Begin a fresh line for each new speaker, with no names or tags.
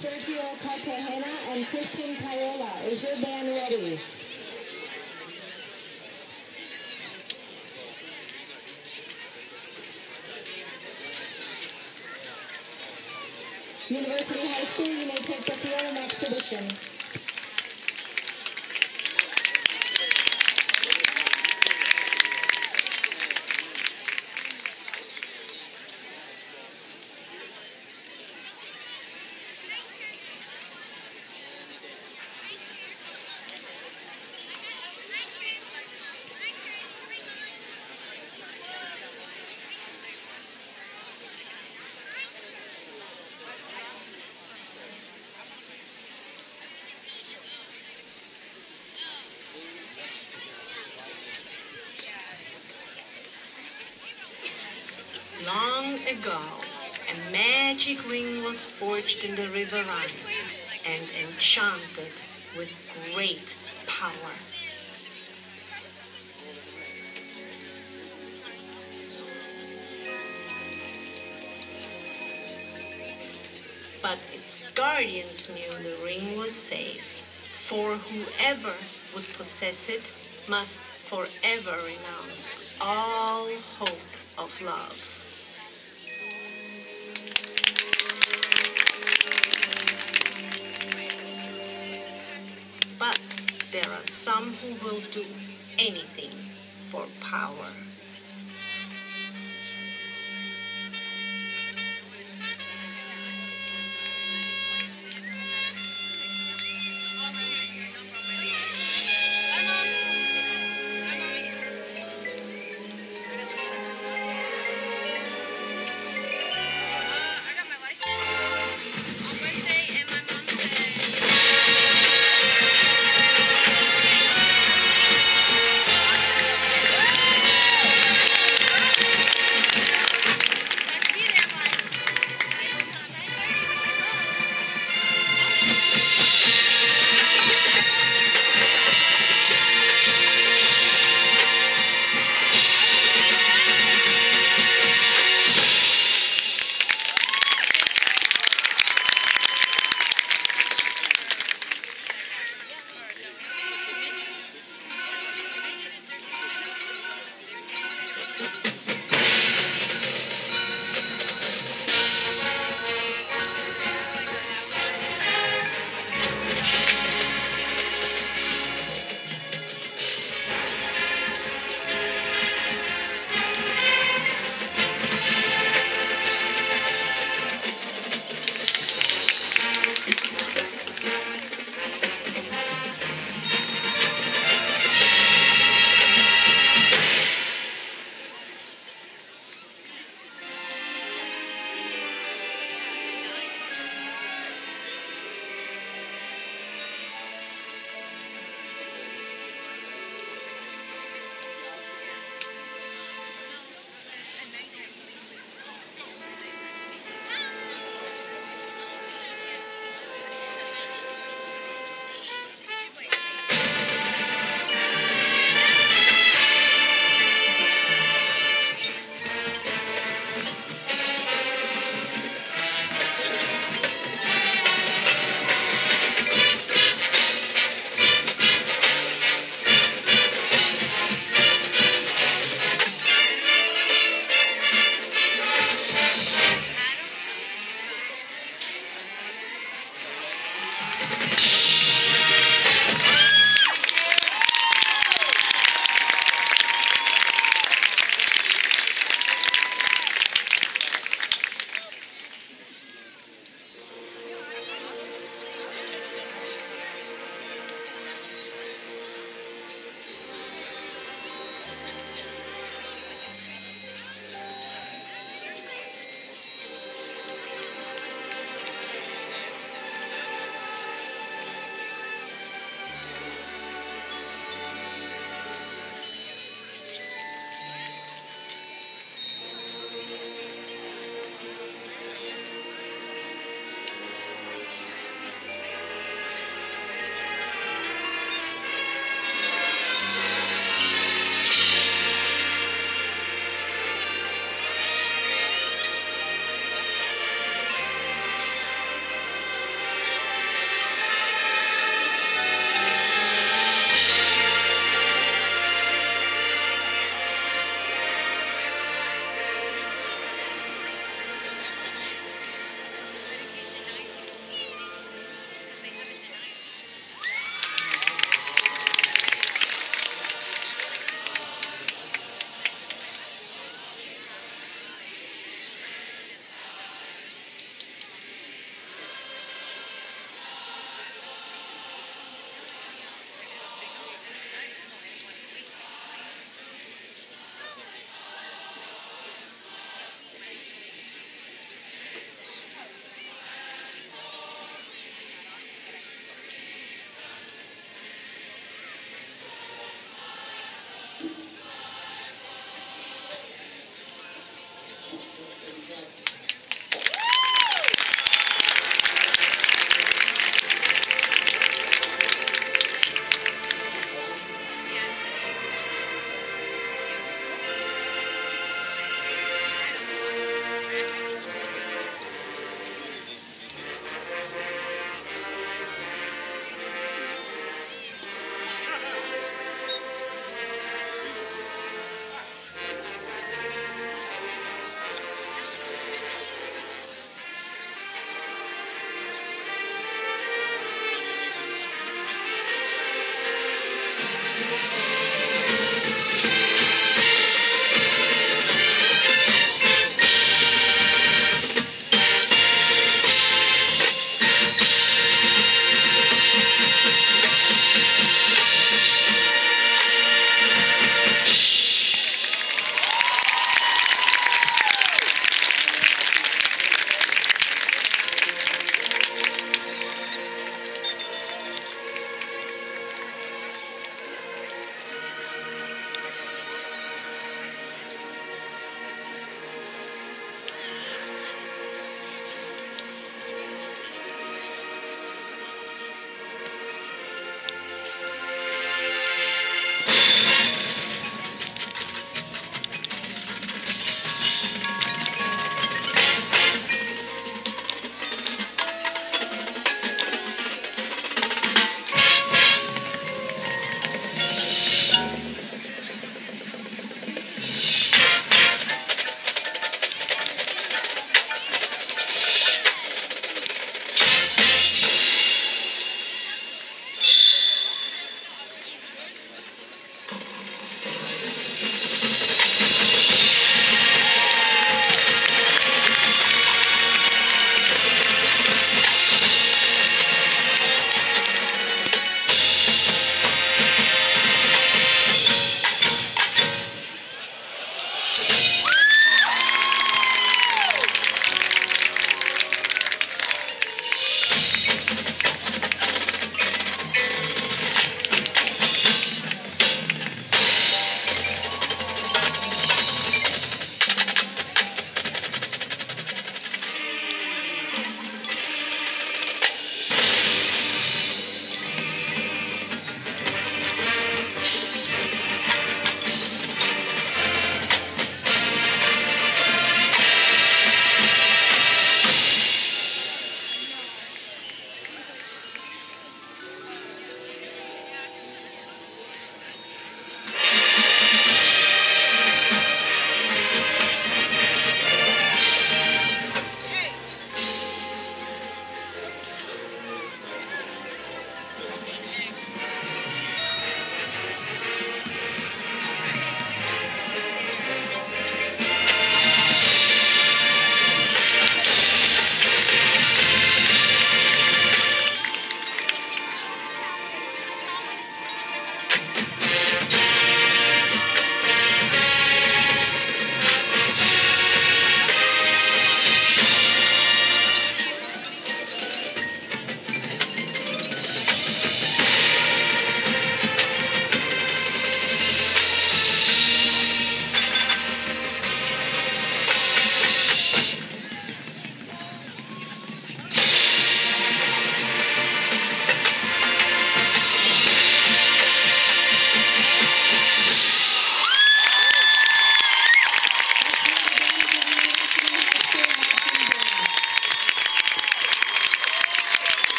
Sergio Cartagena and Christian Carola. Is your band ready? University High School, you may take the field in exhibition.
A magic ring was forged in the river Rhine and enchanted with great power. But its guardians knew the ring was safe, for whoever would possess it must forever renounce all hope of love. Some who will do anything for power.